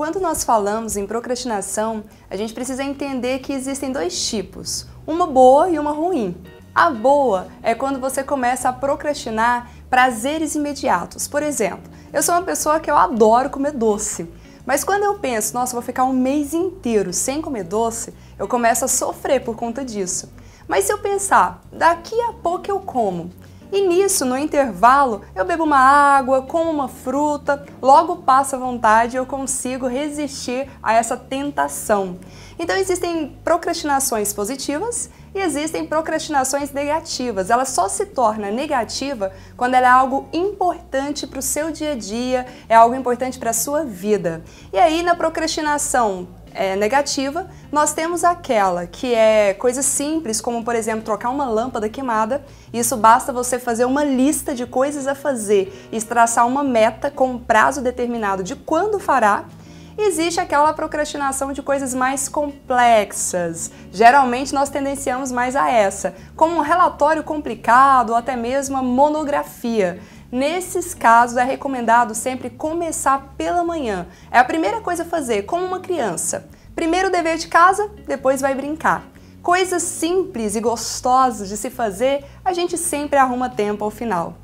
Quando nós falamos em procrastinação, a gente precisa entender que existem dois tipos, uma boa e uma ruim. A boa é quando você começa a procrastinar prazeres imediatos. Por exemplo, eu sou uma pessoa que eu adoro comer doce. Mas quando eu penso, nossa, vou ficar um mês inteiro sem comer doce, eu começo a sofrer por conta disso. Mas se eu pensar, daqui a pouco eu como, e nisso, no intervalo, eu bebo uma água, como uma fruta, logo passa vontade e eu consigo resistir a essa tentação. Então existem procrastinações positivas e existem procrastinações negativas. Ela só se torna negativa quando ela é algo importante para o seu dia a dia, é algo importante para a sua vida. E aí na procrastinação é, negativa, nós temos aquela que é coisas simples, como por exemplo trocar uma lâmpada queimada. Isso basta você fazer uma lista de coisas a fazer e traçar uma meta com um prazo determinado de quando fará. Existe aquela procrastinação de coisas mais complexas. Geralmente nós tendenciamos mais a essa, como um relatório complicado ou até mesmo uma monografia. Nesses casos, é recomendado sempre começar pela manhã. É a primeira coisa a fazer, como uma criança. Primeiro o dever de casa, depois vai brincar. Coisas simples e gostosas de se fazer, a gente sempre arruma tempo ao final.